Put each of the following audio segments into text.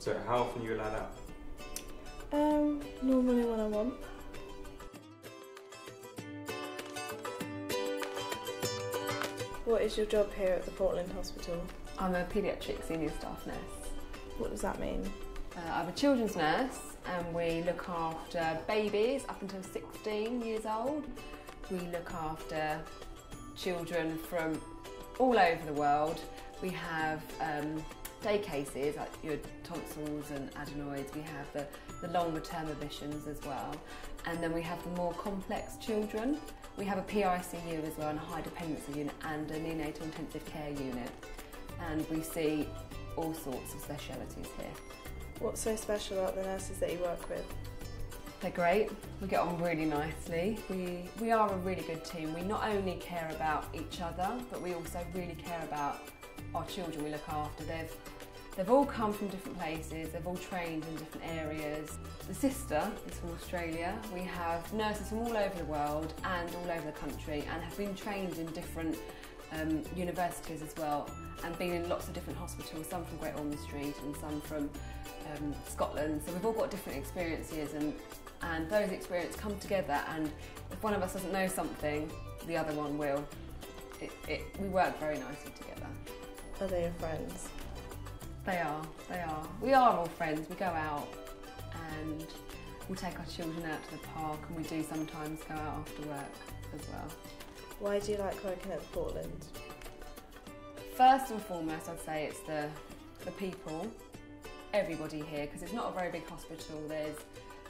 So how often are you allowed out? Um, normally when I want. What is your job here at the Portland Hospital? I'm a paediatric senior staff nurse. What does that mean? Uh, I'm a children's nurse and we look after babies up until 16 years old. We look after children from all over the world. We have um, day cases like your tonsils and adenoids. We have the, the longer term admissions as well. And then we have the more complex children. We have a PICU as well and a high dependency unit and a neonatal intensive care unit. And we see all sorts of specialities here. What's so special about the nurses that you work with? They're great. We get on really nicely. We, we are a really good team. We not only care about each other, but we also really care about our children we look after. They've, they've all come from different places, they've all trained in different areas. The sister is from Australia. We have nurses from all over the world and all over the country and have been trained in different um, universities as well and been in lots of different hospitals, some from Great Ormond Street and some from um, Scotland. So we've all got different experiences and, and those experiences come together and if one of us doesn't know something, the other one will. It, it, we work very nicely together. Are they your friends? They are, they are. We are all friends. We go out and we take our children out to the park and we do sometimes go out after work as well. Why do you like working at Portland? First and foremost, I'd say it's the, the people, everybody here, because it's not a very big hospital. There's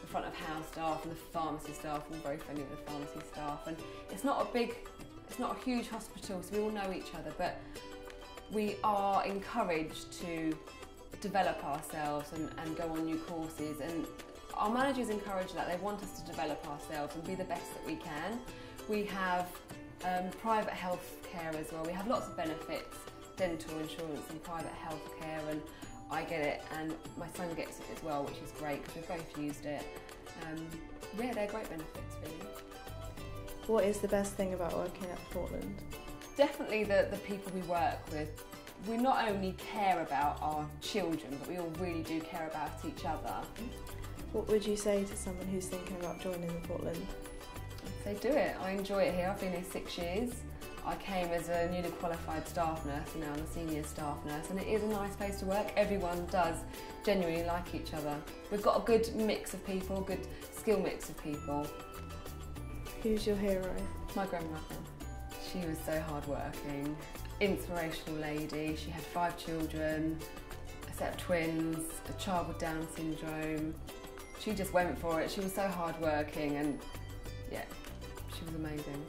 the front of house staff and the pharmacy staff, all very friendly with the pharmacy staff. And it's not a big, it's not a huge hospital, so we all know each other, but we are encouraged to develop ourselves and, and go on new courses. And our managers encourage that. They want us to develop ourselves and be the best that we can. We have um, private health care as well. We have lots of benefits, dental insurance and private health care and I get it and my son gets it as well, which is great because we've both used it. Um, yeah, they're great benefits really. What is the best thing about working at Portland? Definitely the, the people we work with. We not only care about our children, but we all really do care about each other. What would you say to someone who's thinking about joining the Portland? So do it. I enjoy it here. I've been here six years. I came as a newly qualified staff nurse and now I'm a senior staff nurse and it is a nice place to work. Everyone does genuinely like each other. We've got a good mix of people, good skill mix of people. Who's your hero? My grandmother. She was so hardworking, inspirational lady. She had five children, a set of twins, a child with Down syndrome. She just went for it. She was so hardworking and yeah, she was amazing.